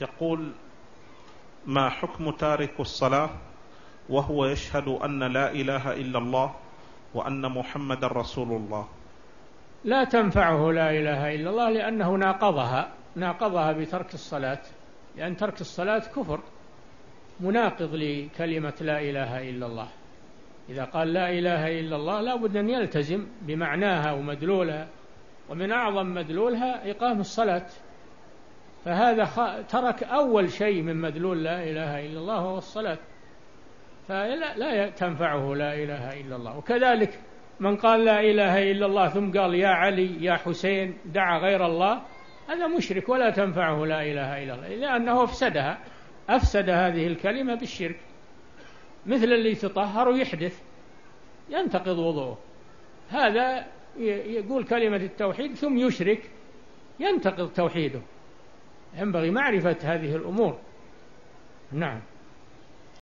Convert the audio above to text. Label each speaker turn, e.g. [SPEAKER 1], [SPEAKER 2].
[SPEAKER 1] يقول ما حكم تارك الصلاة وهو يشهد أن لا إله إلا الله وأن محمد رسول الله؟
[SPEAKER 2] لا تنفعه لا إله إلا الله لأنه ناقضها ناقضها بترك الصلاة لأن ترك الصلاة كفر مناقض لكلمة لا إله إلا الله. إذا قال لا إله إلا الله لا بد أن يلتزم بمعناها ومدلولها ومن أعظم مدلولها إقام الصلاة. فهذا ترك أول شيء من مدلول لا إله إلا الله وهو الصلاة. فلا لا تنفعه لا إله إلا الله. وكذلك من قال لا إله إلا الله ثم قال يا علي يا حسين دعا غير الله هذا مشرك ولا تنفعه لا إله إلا الله. لأنه أفسدها. أفسد هذه الكلمة بالشرك. مثل اللي يتطهر ويحدث. ينتقض وضوءه. هذا يقول كلمة التوحيد ثم يشرك. ينتقض توحيده. ينبغي معرفة هذه الأمور. نعم.